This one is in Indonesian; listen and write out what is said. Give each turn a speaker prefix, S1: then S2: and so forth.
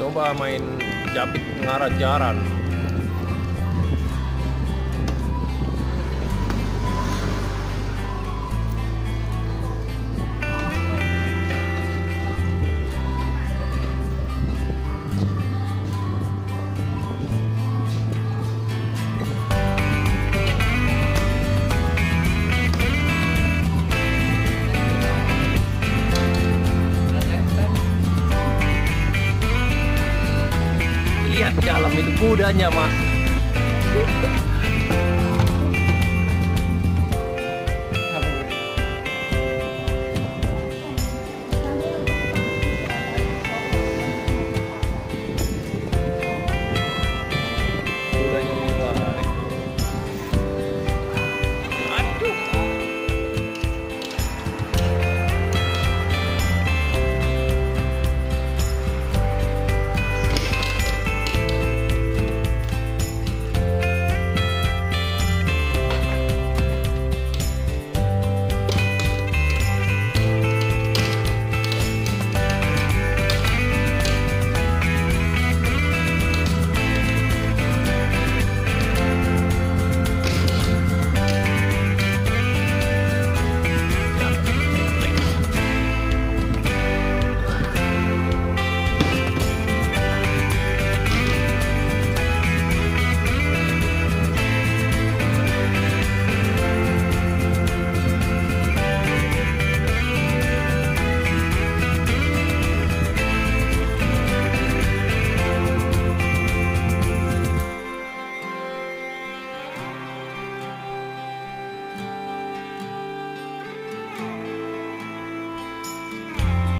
S1: coba main japit ngaran jaran lihat dalam itu kudanya mas